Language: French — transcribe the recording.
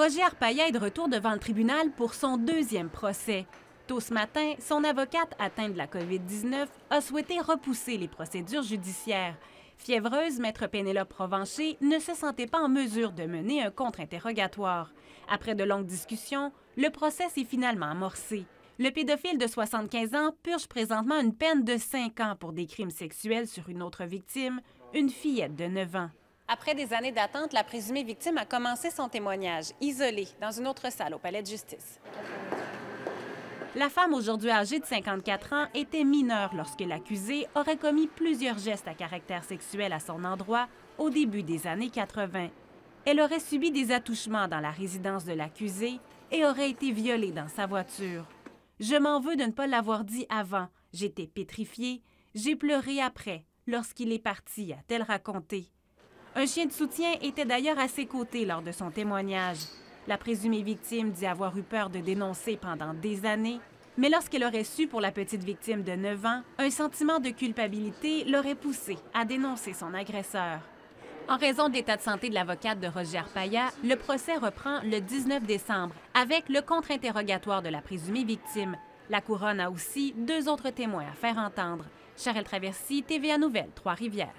Roger Arpaillat est de retour devant le tribunal pour son deuxième procès. Tôt ce matin, son avocate atteinte de la COVID-19 a souhaité repousser les procédures judiciaires. Fiévreuse, maître Pénélope Provencher ne se sentait pas en mesure de mener un contre-interrogatoire. Après de longues discussions, le procès s'est finalement amorcé. Le pédophile de 75 ans purge présentement une peine de 5 ans pour des crimes sexuels sur une autre victime, une fillette de 9 ans. Après des années d'attente, la présumée victime a commencé son témoignage, isolée, dans une autre salle au palais de justice. La femme, aujourd'hui âgée de 54 ans, était mineure lorsque l'accusée aurait commis plusieurs gestes à caractère sexuel à son endroit au début des années 80. Elle aurait subi des attouchements dans la résidence de l'accusé et aurait été violée dans sa voiture. Je m'en veux de ne pas l'avoir dit avant. J'étais pétrifiée. J'ai pleuré après, lorsqu'il est parti, a-t-elle raconté. Un chien de soutien était d'ailleurs à ses côtés lors de son témoignage. La présumée victime dit avoir eu peur de dénoncer pendant des années, mais lorsqu'elle aurait su pour la petite victime de 9 ans, un sentiment de culpabilité l'aurait poussée à dénoncer son agresseur. En raison de l'état de santé de l'avocate de Roger Arpaillat, le procès reprend le 19 décembre avec le contre-interrogatoire de la présumée victime. La couronne a aussi deux autres témoins à faire entendre. Charelle Traversy, TVA Nouvelle, Trois-Rivières.